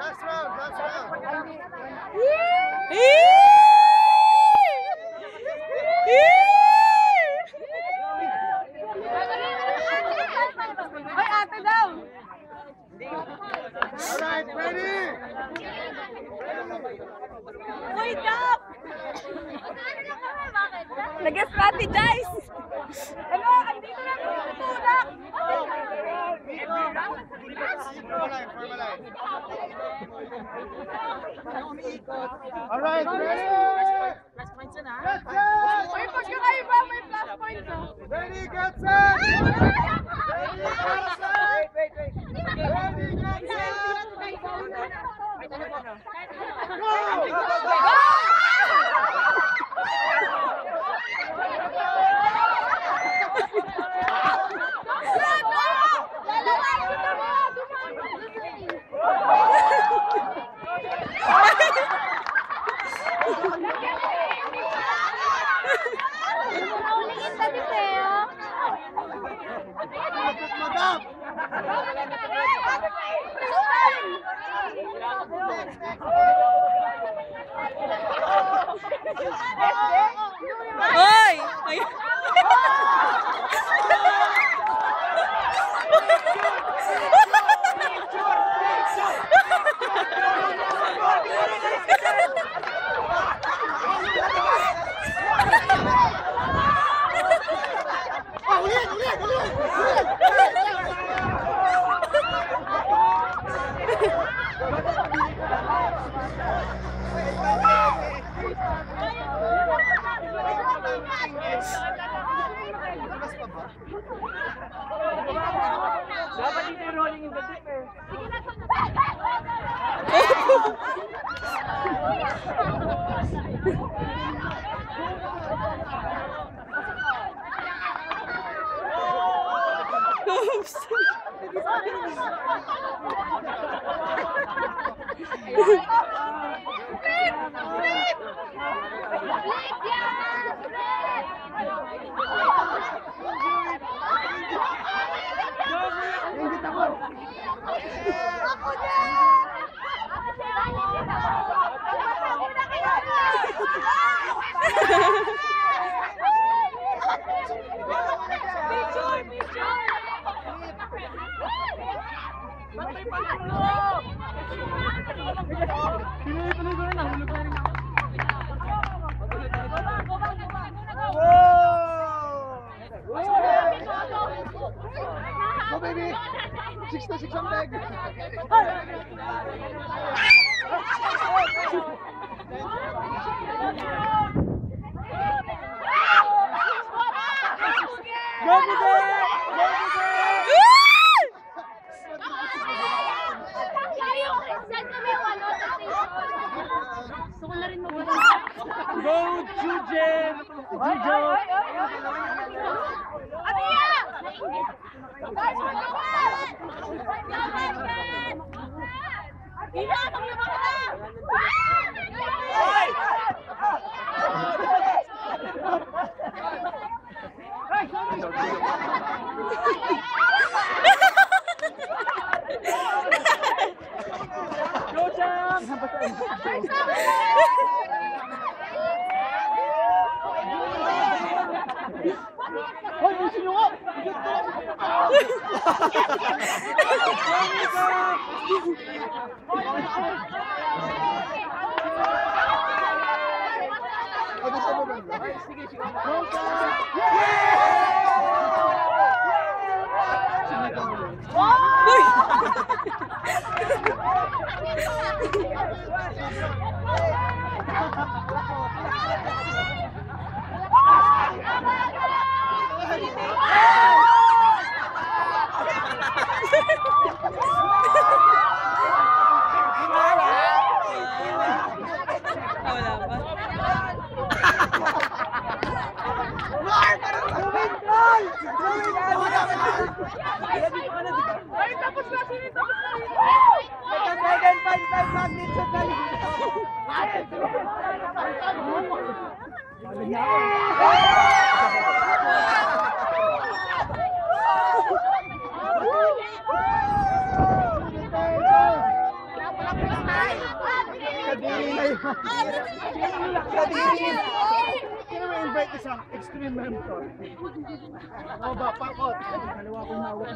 Last round, last round. Ay, ate daw! Alright, ready? Wait up! Nag-strategize! Alright, ready? Plus points Let's go. Uy, pag kayo kayo ba, may plus points na. Ready, get set! Hoy! Ay! Dapat dito rolling in the deep eh. Oops! Tuloy-tuloy ko na, nahulog na rin ako. Go, baby! Six to six ang leg! Go! Go, Gusto ko na rin mag Go, Jujen! Jujo! Go, Jam! Hoy, ayusin nyo nga! Ano sa mo ba? Ah, wala pa. Sino may invite isa? Extreme mentor. O ba, pakot. Dalawa kong nawak.